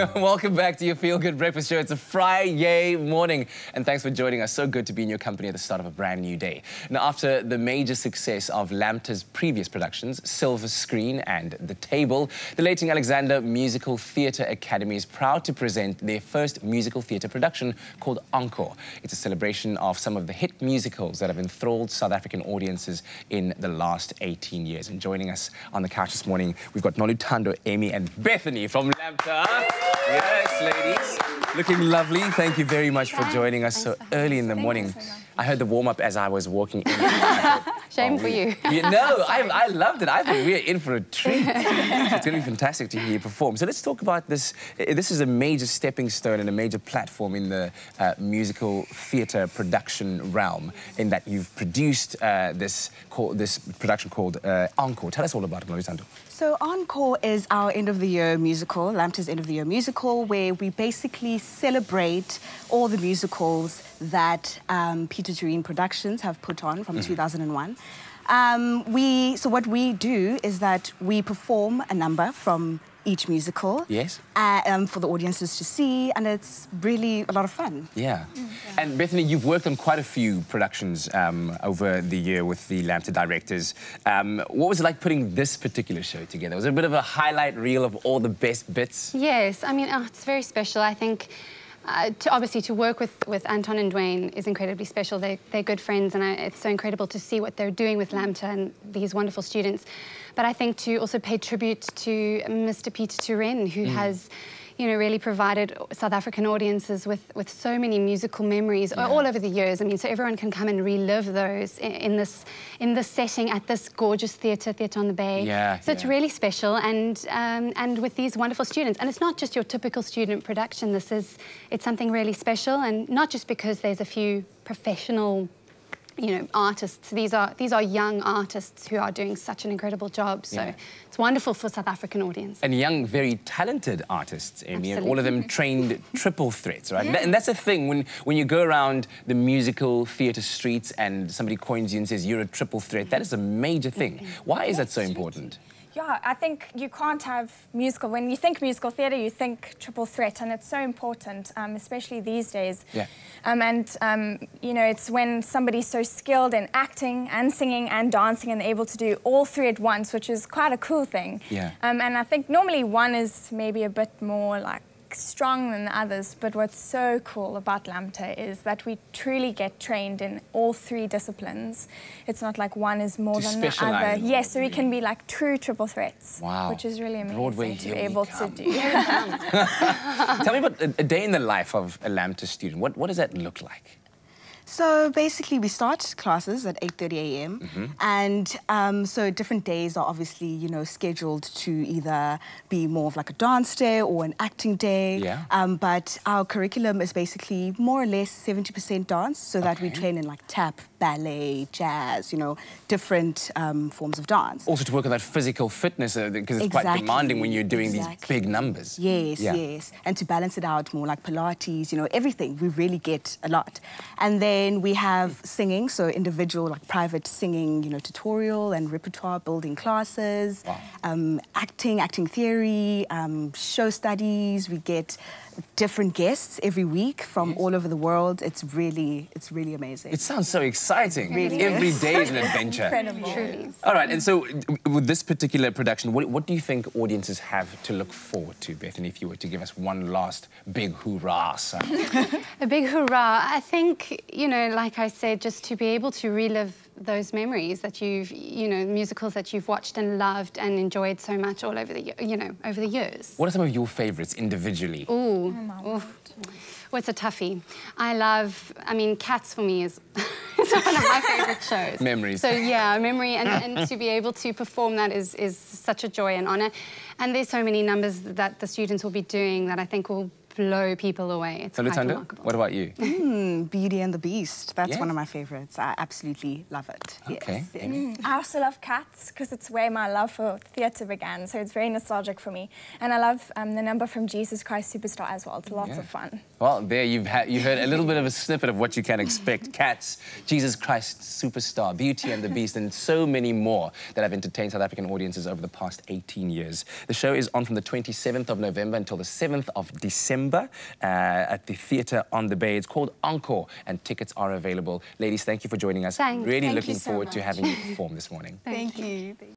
Welcome back to your Feel Good Breakfast Show. It's a Friday morning, and thanks for joining us. So good to be in your company at the start of a brand new day. Now, after the major success of LAMTA's previous productions, Silver Screen and The Table, the Luitingh Alexander Musical Theatre Academy is proud to present their first musical theatre production called Encore. It's a celebration of some of the hit musicals that have enthralled South African audiences in the last 18 years. And joining us on the couch this morning, we've got Nolutando, Amy, and Bethany from LAMTA. Yes, ladies. Looking lovely. Thank you very much for joining us so early in the morning. I heard the warm-up as I was walking in. Shame for you. Yeah, no, I, I loved it. I think we're in for a treat. it's going to be fantastic to hear you perform. So let's talk about this. This is a major stepping stone and a major platform in the uh, musical theatre production realm in that you've produced uh, this, call, this production called uh, Encore. Tell us all about it, Marisando. So Encore is our end of the year musical, LAMTA's end of the year musical, where we basically celebrate all the musicals that um, Pieter Toerien Productions have put on from 2001. Um, we, so what we do is that we perform a number from each musical Yes. uh, um, for the audiences to see, and it's really a lot of fun. Yeah. And Bethany, you've worked on quite a few productions um, over the year with the LAMTA directors. Um, what was it like putting this particular show together? Was it a bit of a highlight reel of all the best bits? Yes, I mean, oh, it's very special. I think, uh, to, obviously, to work with, with Anton and Duane is incredibly special. They, they're good friends, and I, it's so incredible to see what they're doing with LAMTA and these wonderful students. But I think to also pay tribute to Mr. Pieter Toerien, who has you know, really provided South African audiences with, with so many musical memories all over the years. I mean, so everyone can come and relive those in, in this in this setting at this gorgeous theatre, Theatre on the Bay. Yeah, So it's really special, and um, and with these wonderful students, and it's not just your typical student production. This is it's something really special, and not just because there's a few professional. You know, artists. These are these are young artists who are doing such an incredible job. So Yeah. it's wonderful for South African audience. And young, very talented artists, Amy, and all of them trained triple threats, right? And that's a thing when, when you go around the musical theatre streets and somebody coins you and says you're a triple threat, that is a major thing. Why is that so important? Yeah, I think you can't have musical. When you think musical theatre, you think triple threat, and it's so important, um, especially these days. Yeah. Um, and um, you know, it's when somebody's so skilled in acting and singing and dancing, and able to do all three at once, which is quite a cool thing. Yeah. Um, and I think normally one is maybe a bit more like strong than the others, but what's so cool about LAMTA is that we truly get trained in all three disciplines. It's not like one is more To than the other. in all Yes, so we can be like true triple threats. Wow. Which is really amazing Broadway, to be able come. to do. Tell me about a, a day in the life of a LAMTA student. What, what does that look like? So basically, we start classes at 8:30 a.m. and um, so different days are obviously you know scheduled to either be more of like a dance day or an acting day. Yeah. Um, but our curriculum is basically more or less 70% dance, so that we train in like tap, ballet, jazz, you know, different um, forms of dance. Also to work on that physical fitness, uh, because it's quite demanding when you're doing these big numbers. Yes, Yeah. yes. And to balance it out more like Pilates, you know, everything. We really get a lot. And then we have singing, so individual, like private singing, you know, tutorial and repertoire building classes. Wow. Um, acting, acting theory, um, show studies. We get different guests every week from all over the world. It's really, it's really amazing. It sounds so exciting. Really Every is. day is an adventure. Incredible. Truly. All right, and so with this particular production, what, what do you think audiences have to look forward to, Bethany, if you were to give us one last big hoorah sound? A big hurrah. I think, you know, like I said, just to be able to relive those memories that you've, you know, musicals that you've watched and loved and enjoyed so much all over the, you know, over the years. what are some of your favorites individually? Ooh. Ooh. Well, it's a toughie. I love, I mean, Cats for me is it's one of my favorite shows. Memories. So, yeah, memory, and, and to be able to perform that is, is such a joy and honour. And there's so many numbers that the students will be doing that I think will blow people away. It's So, quite Lutando, remarkable. what about you? Mm, Beauty and the Beast. That's Yeah. one of my favorites. I absolutely love it. Okay. Yes. Amy? I also love cats because it's where my love for theatre began, so it's very nostalgic for me. And I love um, the number from Jesus Christ Superstar as well. It's lots Yeah. of fun. Well, there you've had, you heard a little bit of a snippet of what you can expect. Cats, Jesus Christ Superstar, Beauty and the Beast, and so many more that have entertained South African audiences over the past 18 years. The show is on from the 27th of November until the 7th of December uh, at the Theatre on the Bay. It's called Encore, and tickets are available. Ladies, thank you for joining us. Thanks. Really Thank you looking so forward to having you perform this morning. Thank you.